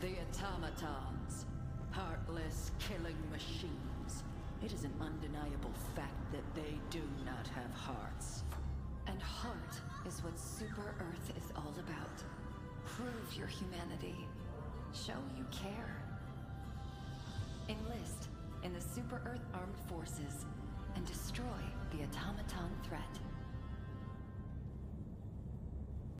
The automatons. Heartless, killing machines. It is an undeniable fact that they do not have hearts. And heart is what Super Earth is all about. Prove your humanity. Show you care. Enlist in the Super Earth Armed Forces and destroy the automaton threat.